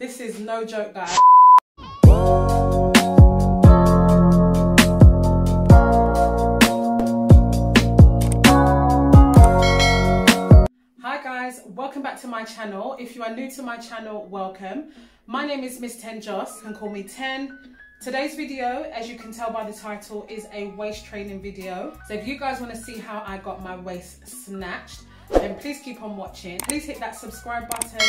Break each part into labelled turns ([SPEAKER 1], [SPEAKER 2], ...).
[SPEAKER 1] This is no joke, guys. Hi guys, welcome back to my channel. If you are new to my channel, welcome. My name is Miss Ten Jos, you can call me Ten. Today's video, as you can tell by the title, is a waist training video. So if you guys want to see how I got my waist snatched, then please keep on watching. Please hit that subscribe button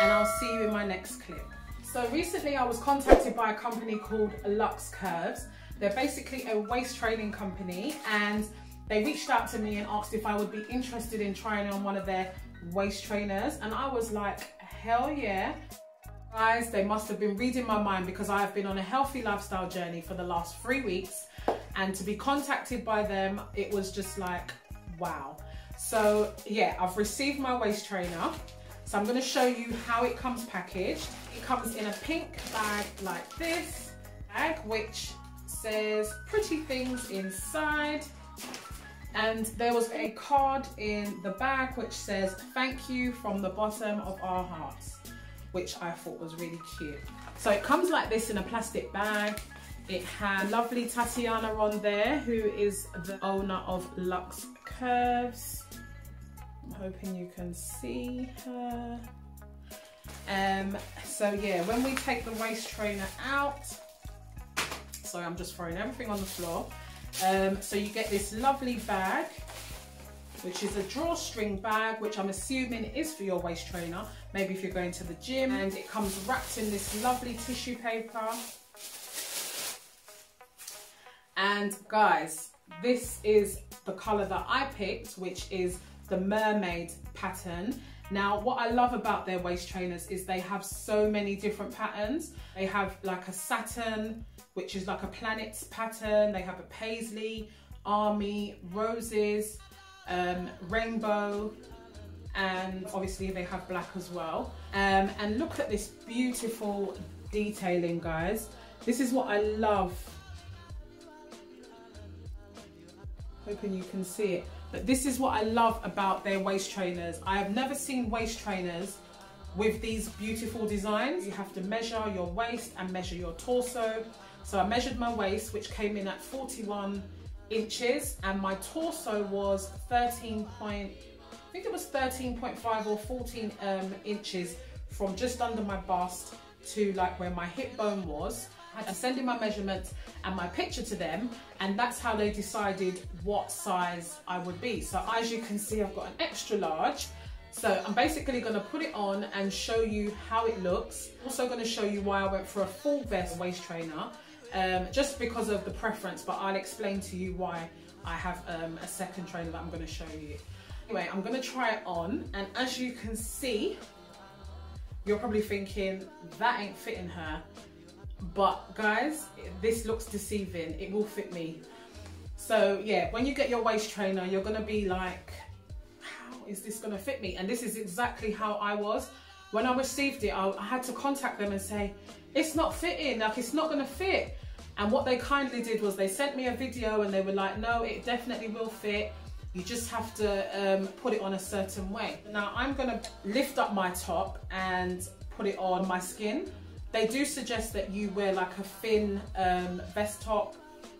[SPEAKER 1] and I'll see you in my next clip. So recently I was contacted by a company called Luxx Curves. They're basically a waist training company and they reached out to me and asked if I would be interested in trying on one of their waist trainers. And I was like, hell yeah. Guys, they must have been reading my mind because I have been on a healthy lifestyle journey for the last three weeks. And to be contacted by them, it was just like, wow. So yeah, I've received my waist trainer. So I'm gonna show you how it comes packaged. It comes in a pink bag like this, bag which says pretty things inside. And there was a card in the bag which says, thank you from the bottom of our hearts, which I thought was really cute. So it comes like this in a plastic bag. It had lovely Tatiana on there, who is the owner of Luxx Curves. I'm hoping you can see her. Um, so yeah, when we take the waist trainer out, sorry, I'm just throwing everything on the floor. Um, so you get this lovely bag, which is a drawstring bag, which I'm assuming is for your waist trainer, maybe if you're going to the gym. And it comes wrapped in this lovely tissue paper. And guys, this is the color that I picked, which is the mermaid pattern. Now, what I love about their waist trainers is they have so many different patterns. They have like a Saturn, which is like a planets pattern. They have a paisley, army, roses, um, rainbow, and obviously they have black as well. Um, and look at this beautiful detailing, guys. This is what I love. Hoping you can see it. But this is what I love about their waist trainers. I have never seen waist trainers with these beautiful designs. You have to measure your waist and measure your torso. So I measured my waist, which came in at 41 inches, and my torso was 13 point, I think it was 13.5 or 14 um, inches from just under my bust to like where my hip bone was. I had to send in my measurements and my picture to them and that's how they decided what size I would be. So as you can see, I've got an extra large. So I'm basically gonna put it on and show you how it looks. Also gonna show you why I went for a full vest waist trainer, um, just because of the preference, but I'll explain to you why I have um, a second trainer that I'm gonna show you. Anyway, I'm gonna try it on and as you can see, you're probably thinking, that ain't fitting her. But guys, this looks deceiving. It will fit me. So yeah, when you get your waist trainer, you're gonna be like, how is this gonna fit me? And this is exactly how I was. When I received it, I, I had to contact them and say, it's not fitting, like it's not gonna fit. And what they kindly did was they sent me a video and they were like, no, it definitely will fit. You just have to um, put it on a certain way. Now I'm gonna lift up my top and put it on my skin. They do suggest that you wear like a thin um, vest top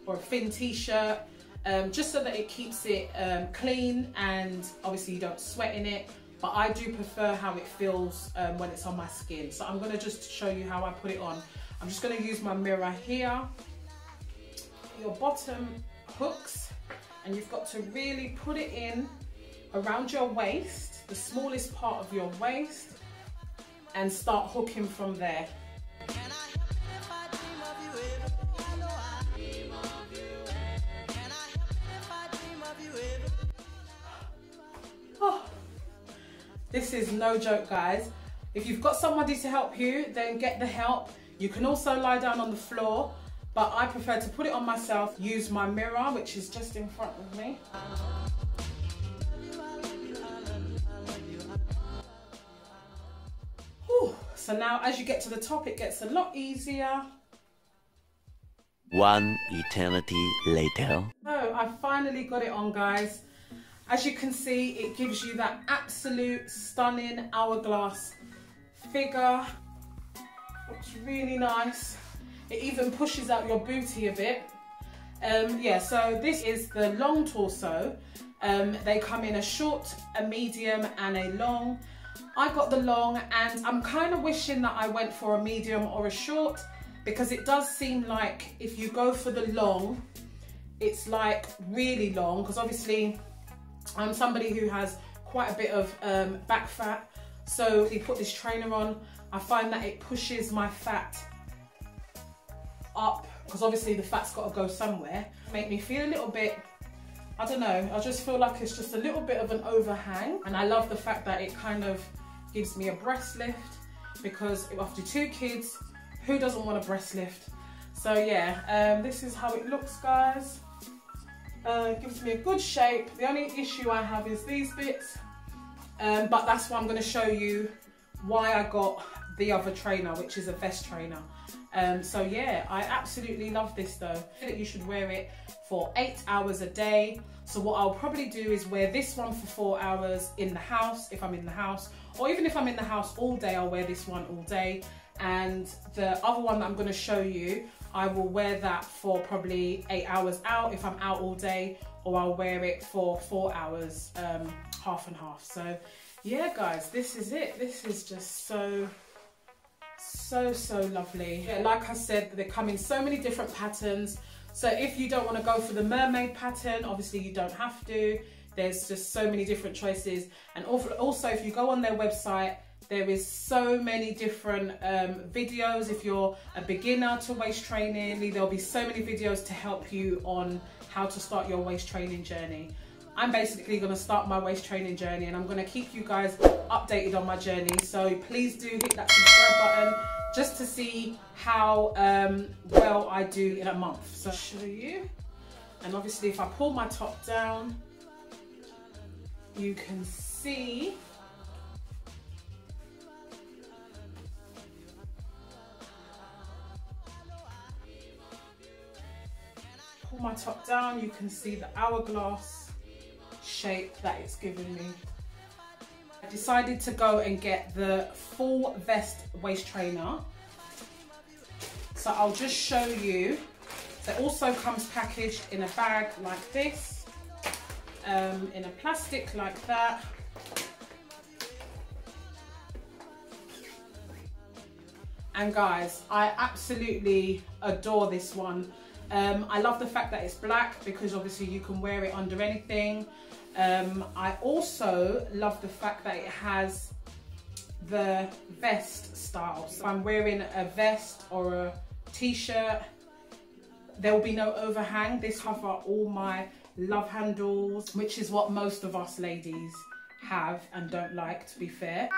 [SPEAKER 1] or a thin t-shirt um, just so that it keeps it um, clean and obviously you don't sweat in it. But I do prefer how it feels um, when it's on my skin. So I'm going to just show you how I put it on. I'm just going to use my mirror here. Your bottom hooks and you've got to really put it in around your waist the smallest part of your waist and start hooking from there this is no joke, guys. If you've got somebody to help you, then get the help. You can also lie down on the floor, but I prefer to put it on myself, use my mirror, which is just in front of me. Whew. So now as you get to the top, it gets a lot easier.
[SPEAKER 2] One eternity later.
[SPEAKER 1] So I finally got it on, guys. As you can see, it gives you that absolute stunning hourglass figure. Looks really nice. It even pushes out your booty a bit. Um, yeah, so this is the long torso. Um, they come in a short, a medium and a long. I got the long and I'm kind of wishing that I went for a medium or a short because it does seem like if you go for the long, it's like really long because obviously I'm somebody who has quite a bit of um, back fat. So we put this trainer on, I find that it pushes my fat up because obviously the fat's got to go somewhere. Make me feel a little bit, I don't know, I just feel like it's just a little bit of an overhang. And I love the fact that it kind of gives me a breast lift because after two kids, who doesn't want a breast lift? So yeah, um, this is how it looks guys. Uh, gives me a good shape. The only issue I have is these bits, um, but that's why I'm gonna show you why I got the other trainer, which is a vest trainer. Um, so yeah, I absolutely love this though. I think you should wear it for eight hours a day. So what I'll probably do is wear this one for four hours in the house, if I'm in the house, or even if I'm in the house all day, I'll wear this one all day. And the other one that I'm gonna show you, I will wear that for probably eight hours out if I'm out all day, or I'll wear it for four hours, um, half and half. So yeah, guys, this is it. This is just so so so lovely yeah, like i said they come in so many different patterns so if you don't want to go for the mermaid pattern obviously you don't have to there's just so many different choices and also if you go on their website there is so many different um, videos if you're a beginner to waist training there'll be so many videos to help you on how to start your waist training journey I'm basically going to start my waist training journey and I'm going to keep you guys updated on my journey. So please do hit that subscribe button just to see how um, well I do in a month. So I'll show you. And obviously if I pull my top down, you can see my top down, you can see the hourglass shape that it's given me. I decided to go and get the full vest waist trainer. So I'll just show you. It also comes packaged in a bag like this, um, in a plastic like that. And guys, I absolutely adore this one. Um, I love the fact that it's black because obviously you can wear it under anything. Um, I also love the fact that it has the vest style. So if I'm wearing a vest or a t-shirt, there will be no overhang. This cover all my love handles, which is what most of us ladies have and don't like to be fair.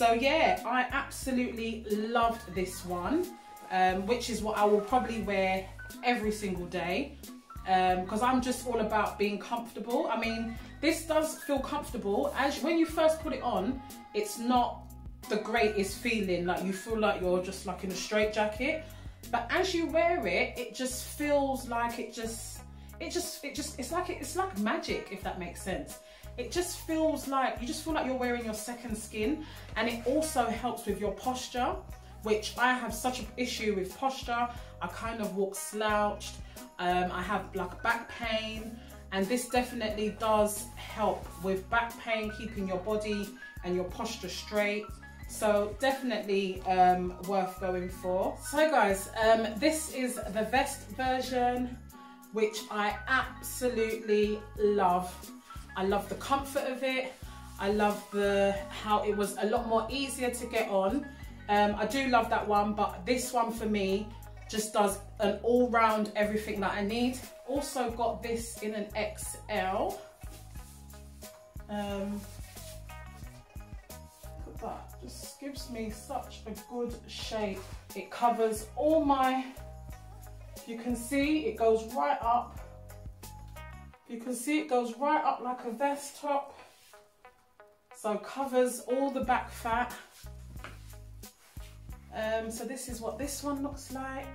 [SPEAKER 1] So yeah, I absolutely loved this one, um, which is what I will probably wear every single day because um, I'm just all about being comfortable. I mean, this does feel comfortable. As when you first put it on, it's not the greatest feeling. Like you feel like you're just like in a straight jacket. But as you wear it, it just feels like it just, it just, it just, it's like it's like magic if that makes sense. It just feels like you just feel like you're wearing your second skin, and it also helps with your posture, which I have such an issue with posture. I kind of walk slouched. Um, I have like back pain and this definitely does help with back pain, keeping your body and your posture straight. So definitely um, worth going for. So guys, um, this is the vest version, which I absolutely love. I love the comfort of it. I love the how it was a lot more easier to get on. Um, I do love that one, but this one for me just does an all-round everything that I need. Also got this in an XL. Um, look at that, just gives me such a good shape. It covers all my, you can see it goes right up. You can see it goes right up like a vest top. So covers all the back fat. Um, so this is what this one looks like.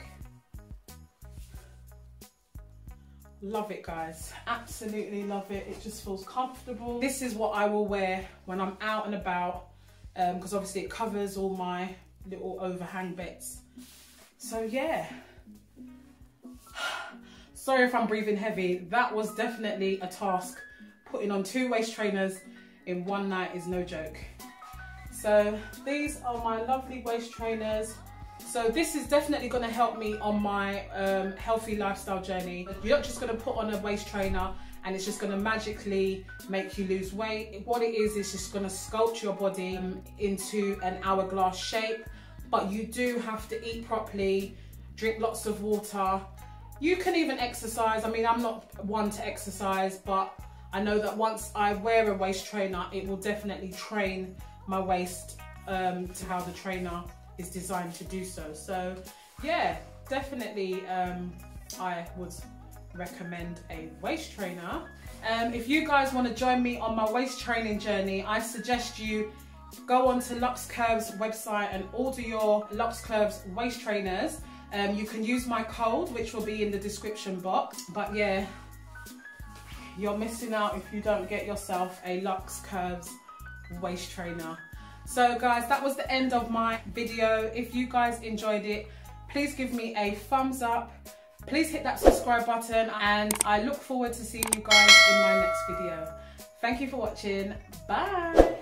[SPEAKER 1] Love it guys, absolutely love it. It just feels comfortable. This is what I will wear when I'm out and about because um, obviously it covers all my little overhang bits. So yeah. Sorry if I'm breathing heavy. That was definitely a task. Putting on two waist trainers in one night is no joke. So these are my lovely waist trainers. So this is definitely going to help me on my um, healthy lifestyle journey. You're not just going to put on a waist trainer and it's just going to magically make you lose weight. What it is, is just going to sculpt your body um, into an hourglass shape. But you do have to eat properly, drink lots of water. You can even exercise. I mean, I'm not one to exercise, but I know that once I wear a waist trainer, it will definitely train my waist um, to how the trainer is designed to do so. So yeah, definitely um, I would recommend a waist trainer. Um, if you guys want to join me on my waist training journey, I suggest you go onto Luxx Curves website and order your Luxx Curves waist trainers. Um, you can use my code, which will be in the description box. But yeah, you're missing out if you don't get yourself a Luxx Curves waist trainer. So guys, that was the end of my video. If you guys enjoyed it, please give me a thumbs up. Please hit that subscribe button and I look forward to seeing you guys in my next video. Thank you for watching. Bye.